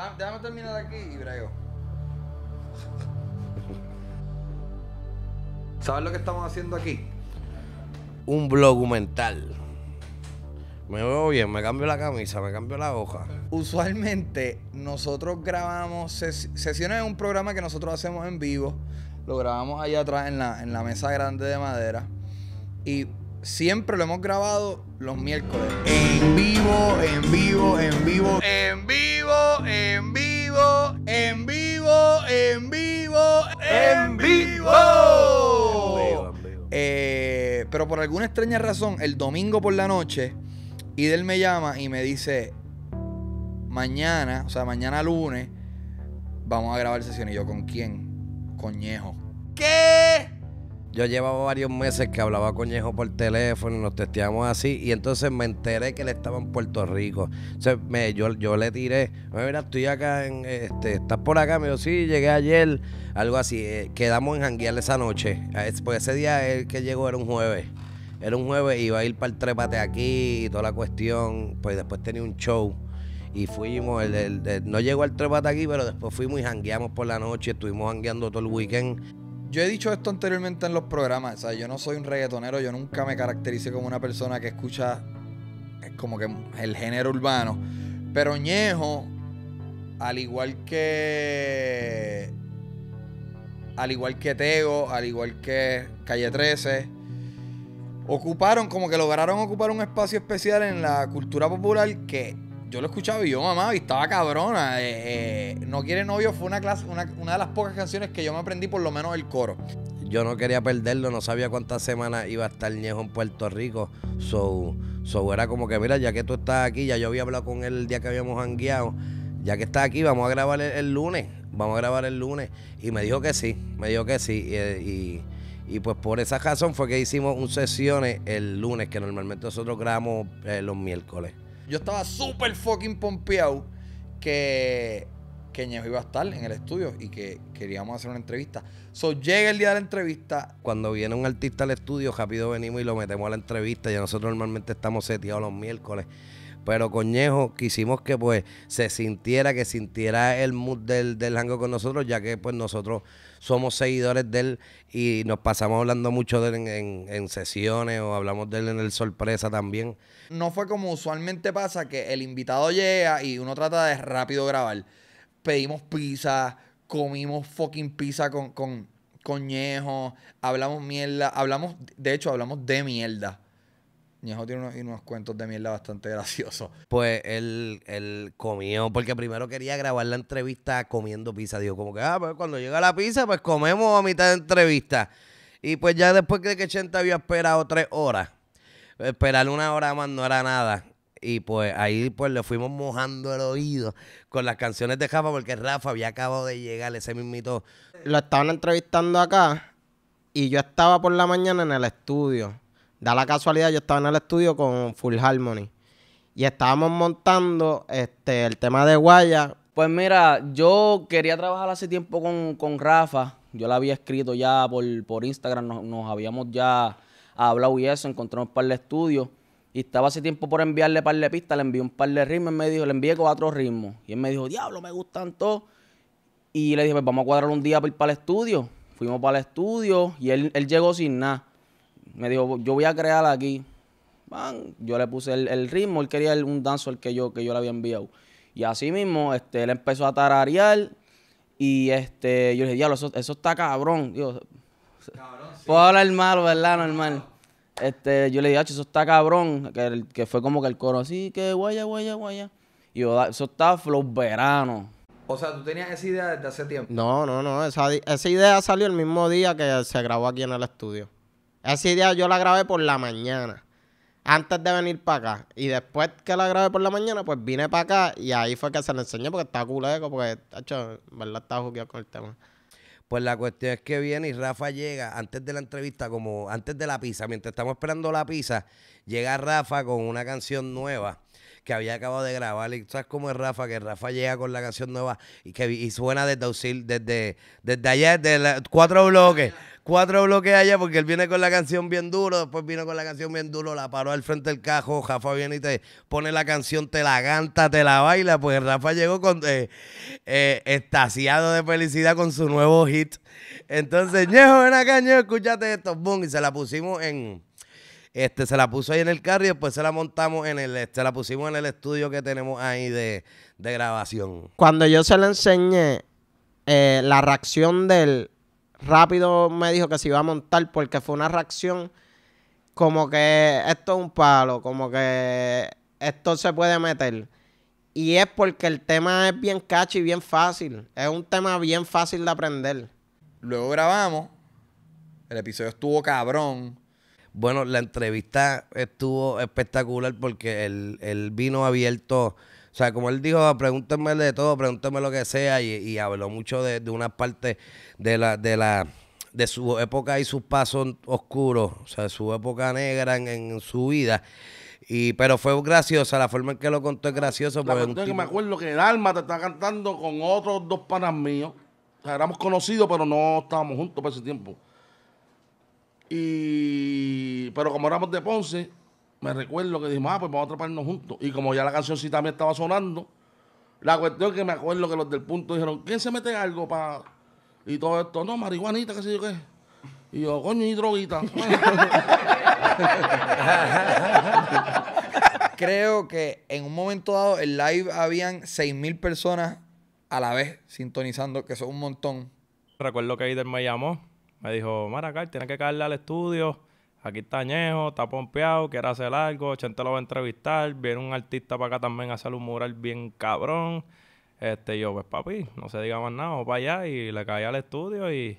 Da- Déjame terminar aquí y brego. ¿Sabes lo que estamos haciendo aquí? Un blogumental. Me veo bien, me cambio la camisa, me cambio la hoja. Usualmente nosotros grabamos ses- sesiones en un programa que nosotros hacemos en vivo. Lo grabamos allá atrás en la, en la mesa grande de madera. Y siempre lo hemos grabado los miércoles. En vivo, en vivo, en vivo. En vivo, en vivo, en vivo, en vivo, en vivo. vivo, en vivo. Eh, pero por alguna extraña razón, el domingo por la noche, Idel me llama y me dice, mañana, o sea, mañana lunes, vamos a grabar sesión. Y yo, ¿con quién? Coñejo. ¿Qué? Yo llevaba varios meses que hablaba con Ñejo por teléfono nos testeamos así. Y entonces me enteré que él estaba en Puerto Rico. Entonces me, yo, yo le tiré, mira, estoy acá, en, este, ¿estás por acá? Me dijo, sí, llegué ayer. Algo así. Eh, quedamos en janguear esa noche. Eh, Pues ese día el que llegó era un jueves. Era un jueves, iba a ir para el trépate aquí y toda la cuestión. Pues después tenía un show. Y fuimos, el, el- no llegó al trépate aquí, pero después fuimos y jangueamos por la noche. Estuvimos jangueando todo el weekend. Yo he dicho esto anteriormente en los programas, o sea, yo no soy un reggaetonero, yo nunca me caractericé como una persona que escucha eh, como que el género urbano. Pero Ñejo, al igual que. Al igual que Tego, al igual que Calle 13, ocuparon, como que lograron ocupar un espacio especial en la cultura popular que yo lo escuchaba y yo, mamá, y estaba cabrona. Eh, eh, no quiere novio fue una, clase, una, una de las pocas canciones que yo me aprendí por lo menos el coro. Yo no quería perderlo, no sabía cuántas semanas iba a estar Ñejo en Puerto Rico. So, so era como que, mira, ya que tú estás aquí, ya yo había hablado con él el día que habíamos jangueado. Ya que estás aquí, vamos a grabar el, el lunes. Vamos a grabar el lunes. Y me dijo que sí, me dijo que sí. Y, y- y pues por esa razón fue que hicimos un sesiones el lunes, que normalmente nosotros grabamos eh, los miércoles. Yo estaba súper fucking pompeado que, que Ñejo iba a estar en el estudio y que queríamos hacer una entrevista. So, llega el día de la entrevista. Cuando viene un artista al estudio, rápido venimos y lo metemos a la entrevista. Ya nosotros normalmente estamos seteados los miércoles. Pero con Ñejo quisimos que pues se sintiera, que sintiera el mood del, del hango con nosotros, ya que pues nosotros somos seguidores de él y nos pasamos hablando mucho de él en, en- sesiones o hablamos de él en el sorpresa también. No fue como usualmente pasa que el invitado llega y uno trata de rápido grabar. Pedimos pizza, comimos fucking pizza con, con, con Ñejo, hablamos mierda, hablamos, de hecho hablamos de mierda. Ñejo tiene unos, unos cuentos de mierda bastante graciosos. Pues él, él comió, porque primero quería grabar la entrevista comiendo pizza. Digo, como que, ah, pues cuando llega la pizza, pues comemos a mitad de entrevista. Y pues ya después de que Chenta había esperado tres horas, esperar una hora más no era nada. Y pues ahí pues le fuimos mojando el oído con las canciones de Rafa, porque Rafa había acabado de llegar ese mismito. Lo estaban entrevistando acá y yo estaba por la mañana en el estudio. Da la casualidad, yo estaba en el estudio con Full Harmony. Y estábamos montando este el tema de Guaya. Pues mira, yo quería trabajar hace tiempo con, con Rafa. Yo la había escrito ya por, por Instagram, nos, habíamos ya hablado y eso, encontramos un par de estudios. Y estaba hace tiempo por enviarle par de pistas, le envié un par de ritmos, él me dijo, le envié cuatro ritmos. Y él me dijo, diablo, me gustan todos. Y le dije, pues vamos a cuadrar un día para ir para el estudio. Fuimos para el estudio y él, él llegó sin nada. Me dijo, yo voy a crear aquí. Van, Yo le puse el, el ritmo, él quería el- un danzo que yo, que yo le había enviado. Y así mismo, este, él empezó a tararear y este, yo le dije, diablo, eso, eso está cabrón. Digo, Puedo hablar malo, ¿verdad? Normal. Este, yo le dije, "Acho, eso está cabrón. Que, el- que fue como que el coro así, que guaya, guaya, guaya. Y yo, "Da- eso está flow verano. O sea, tú tenías esa idea desde hace tiempo. No, no, no. Esa, esa idea salió el mismo día que se grabó aquí en el estudio. Esa idea yo la grabé por la mañana. Antes de venir para acá. Y después que la grabé por la mañana, pues vine para acá y ahí fue que se le enseñó porque estaba culeco, porque, en verdad estaba jugueado con el tema. Pues la cuestión es que viene y Rafa llega antes de la entrevista, como antes de la pizza, mientras estamos esperando la pizza, llega Rafa con una canción nueva que había acabado de grabar. Y sabes cómo es Rafa, que Rafa llega con la canción nueva y que y suena desde auxil- desde, desde allá, desde la- cuatro bloques, cuatro bloques allá porque él viene con la canción bien duro, después vino con la canción bien duro, la paró al frente del cajo, Rafa viene y te pone la canción, te la canta, te la baila, pues Rafa llegó con eh, eh, extasiado de felicidad con su nuevo hit. Entonces, Ñejo, ven acá, Ñejo, escúchate esto, boom, y se la pusimos en... Este, se la puso ahí en el carro y después se la montamos en el, se la pusimos en el estudio que tenemos ahí de, grabación. Cuando yo se la enseñé, eh, la reacción del rápido me dijo que se iba a montar porque fue una reacción como que esto es un palo, como que esto se puede meter. Y es porque el tema es bien catchy y bien fácil. Es un tema bien fácil de aprender. Luego grabamos. El episodio estuvo cabrón. Bueno, la entrevista estuvo espectacular porque él, él vino abierto. O sea, como él dijo, pregúntenme de todo, pregúntenme lo que sea, y, y habló mucho de, de una parte de la, de la, de su época y sus pasos oscuros, o sea, su época negra en, en su vida. Y, pero fue graciosa, la forma en que lo contó es gracioso. La porque es que me acuerdo que el alma te está cantando con otros dos panas míos. O sea, éramos conocidos, pero no estábamos juntos por ese tiempo. Y pero como éramos de Ponce, me recuerdo que dijimos, ah, pues vamos a atraparnos juntos. Y como ya la canción sí también estaba sonando, la cuestión es que me acuerdo que los del punto dijeron, ¿quién se mete algo para...? Y todo esto, no, marihuanita, qué sé yo qué. Y yo, coño, y droguita. Creo que en un momento dado, el live habían 6.000 personas a la vez sintonizando, que eso es un montón. Recuerdo que Aider me llamó, me dijo, Maracal, tienes que caerle al estudio, aquí está Ñejo, está pompeado, quiere hacer algo, Chente lo va a entrevistar, viene un artista para acá también a hacer un mural bien cabrón. Este, yo, pues papi, no se diga más nada, vamos para allá y le caí al estudio y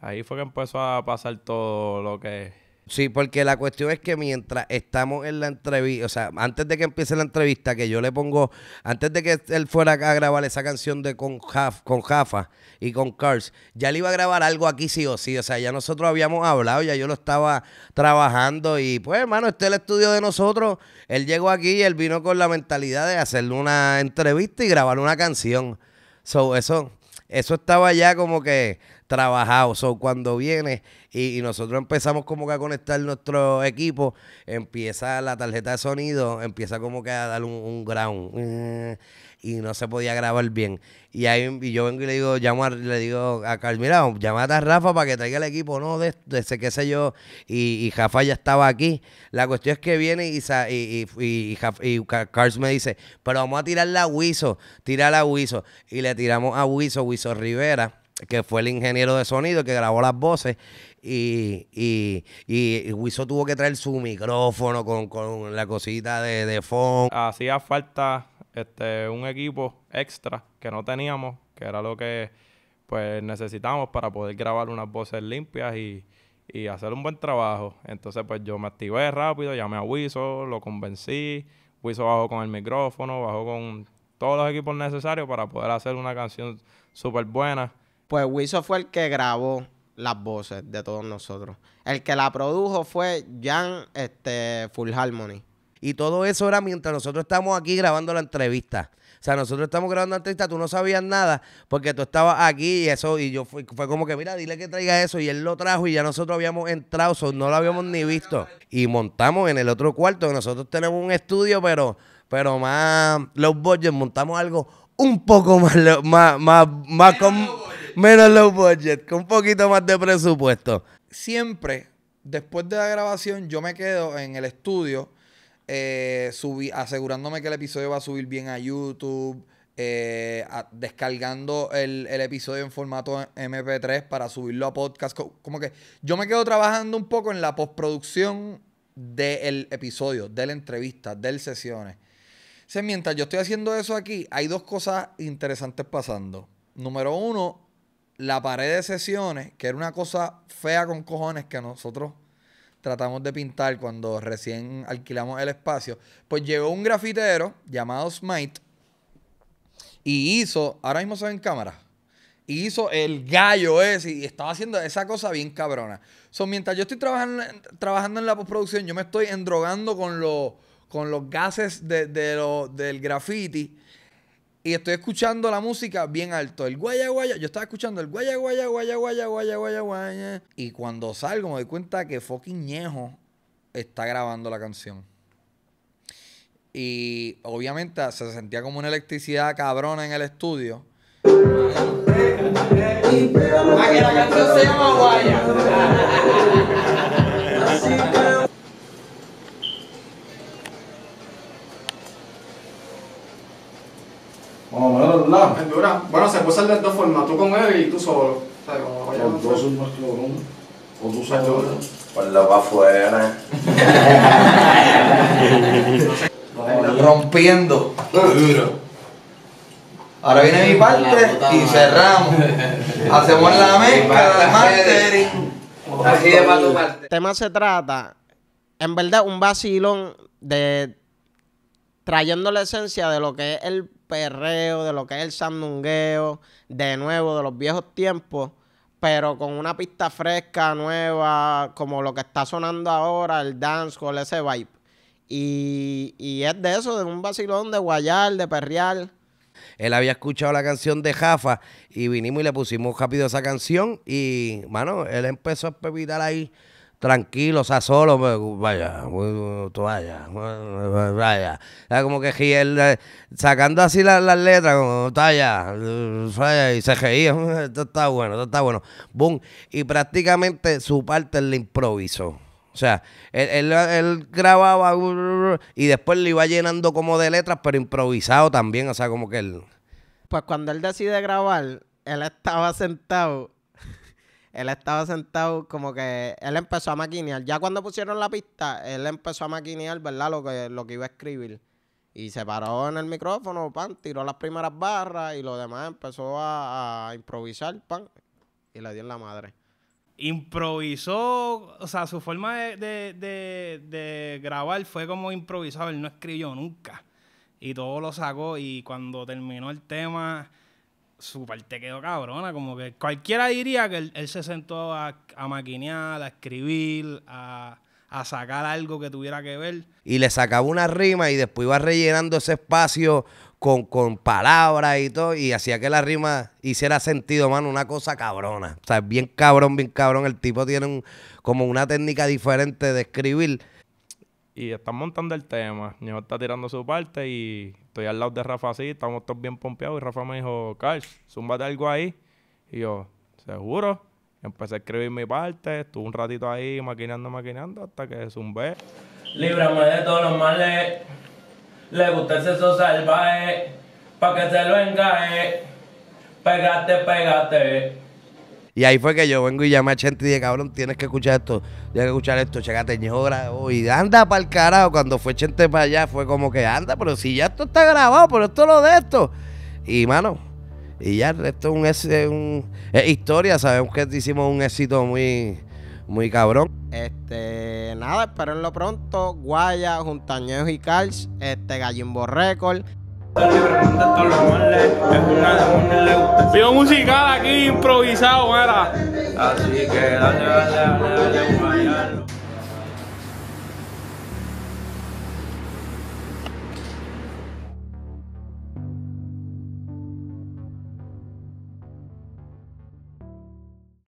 ahí fue que empezó a pasar todo lo que... Sí, porque la cuestión es que mientras estamos en la entrevista, o sea, antes de que empiece la entrevista, que yo le pongo, antes de que él fuera a grabar esa canción de con, Jaf- con Jafa y con Cars, ya le iba a grabar algo aquí sí o sí, o sea, ya nosotros habíamos hablado, ya yo lo estaba trabajando y pues hermano, este es el estudio de nosotros, él llegó aquí y él vino con la mentalidad de hacerle una entrevista y grabar una canción. So, eso, eso estaba ya como que trabajado. So, cuando viene y, nosotros empezamos como que a conectar nuestro equipo, empieza la tarjeta de sonido, empieza como que a dar un, un ground. Y no se podía grabar bien. Y ahí y yo vengo y le digo, llamo a- le digo a Carl, mira, llamate a Rafa para que traiga el equipo, no, de, de qué sé yo. Y, y Rafa ya estaba aquí. La cuestión es que viene y, y, y, y, y Jaf- y Ca- Carls me dice, pero vamos a tirarle a Wiso, tírale a Wiso. Y le tiramos a Wiso, Wiso Rivera, que fue el ingeniero de sonido que grabó las voces. Y, y, y, y Wiso tuvo que traer su micrófono con, con la cosita de, de phone. hacía falta este un equipo extra que no teníamos, que era lo que pues necesitamos para poder grabar unas voces limpias y, y hacer un buen trabajo. Entonces pues yo me activé rápido, llamé a Wiso, lo convencí, Wiso bajó con el micrófono, bajó con todos los equipos necesarios para poder hacer una canción súper buena. Pues Wiso fue el que grabó las voces de todos nosotros. El que la produjo fue Jan este, Full Harmony. Y todo eso era mientras nosotros estamos aquí grabando la entrevista. O sea, nosotros estamos grabando la entrevista, tú no sabías nada porque tú estabas aquí y eso, y yo fui, fue como que, mira, dile que traiga eso, y él lo trajo y ya nosotros habíamos entrado, so, no lo habíamos ni visto. Y montamos en el otro cuarto, nosotros tenemos un estudio, pero, pero más low budget, montamos algo un poco más, más, más, más con menos low budget, con un poquito más de presupuesto. Siempre, después de la grabación, yo me quedo en el estudio eh, asegurándome que el episodio va a subir bien a YouTube, eh, a- descargando el, el episodio en formato MP3 para subirlo a podcast. Co- Como que yo me quedo trabajando un poco en la postproducción del episodio, de la entrevista, del sesiones. O sea, mientras yo estoy haciendo eso aquí, hay dos cosas interesantes pasando. Número uno, la pared de sesiones, que era una cosa fea con cojones que nosotros tratamos de pintar cuando recién alquilamos el espacio. Pues llegó un grafitero llamado Smite y hizo, ahora mismo se ve en cámara, y hizo el gallo ese y estaba haciendo esa cosa bien cabrona. So, mientras yo estoy trabajando, trabajando en la postproducción, yo me estoy endrogando con, los con los gases de, de lo- del graffiti. Y estoy escuchando la música bien alto. El guaya guaya. Yo estaba escuchando el guaya guaya guaya guaya guaya guaya guaya. Y cuando salgo me doy cuenta que fucking Ñejo está grabando la canción. Y obviamente se sentía como una electricidad cabrona en el estudio. Ah, que la canción se llama Guaya. ¿Verdad? Es dura. Bueno, se puede hacer de dos formas, tú con él y tú solo. O sea, como vaya Los dos son más cabrón. O tú sabes. Ponlo para afuera. Rompiendo. Ahora viene mi parte y cerramos. Hacemos la mezcla de mastering. Así de para tu parte. El tema se trata, en verdad, un vacilón de trayendo la esencia de lo que es el perreo, de lo que es el sandungueo, de nuevo, de los viejos tiempos, pero con una pista fresca, nueva, como lo que está sonando ahora, el dancehall, ese vibe. Y, y es de eso, de un vacilón de guayar, de perrear. Él había escuchado la canción de Jafa y vinimos y le pusimos rápido esa canción y, mano, él empezó a pepitar ahí tranquilo, o sea, solo, pues, vaya, tú vaya, uh, vaya. Era como que él eh, sacando así las, letras, como, uh, vaya, y se reía, esto está bueno, esto está bueno. Boom. Y prácticamente su parte él le improvisó. O sea, él, él- él grababa y después le iba llenando como de letras, pero improvisado también, o sea, como que él... Pues cuando él decide grabar, él estaba sentado. Él estaba sentado como que él empezó a maquinear. Ya cuando pusieron la pista, él empezó a maquinear, ¿verdad? Lo que, lo que iba a escribir. Y se paró en el micrófono, pan, tiró las primeras barras y lo demás empezó a, improvisar, pan. Y le dio en la madre. improvisó, o sea, su forma de- de- de grabar fue como improvisado, él no escribió nunca. Y todo lo sacó y cuando terminó el tema, su parte quedó cabrona, como que cualquiera diría que él, él se sentó a, a maquinear, a escribir, a, a sacar algo que tuviera que ver. y le sacaba una rima y después iba rellenando ese espacio con, con palabras y todo y hacía que la rima hiciera sentido, mano, una cosa cabrona. O sea, bien cabrón, bien cabrón. El tipo tiene un- como una técnica diferente de escribir. Y están montando el tema. Ñejo está tirando su parte y estoy al lado de Rafa así, estamos todos bien pompeados. Y Rafa me dijo, Carl, zúmbate algo ahí. Y yo, seguro. Empecé a escribir mi parte, estuve un ratito ahí maquinando, maquinando, hasta que zumbé. Líbrame de todos los males. Le gusta el sexo salvaje. Pa' que se lo engaje. Pégate, pégate. Y ahí fue que yo vengo y llamé a Chente y dije, cabrón, tienes que escuchar esto, tienes que escuchar esto, checate, Ñejo grabó y anda para el carajo. Cuando fue Chente para allá fue como que anda, pero si ya esto está grabado, pero esto es lo de esto. Y mano, y ya el resto es un, es un- historia, sabemos que hicimos un éxito muy, muy cabrón. Este, nada, espérenlo pronto. Guaya, Juntañejo y Cars, este, Gallimbo Record. Es una demonio, le gusta musical aquí improvisado, mira. Así que dale, dale, dale, dale.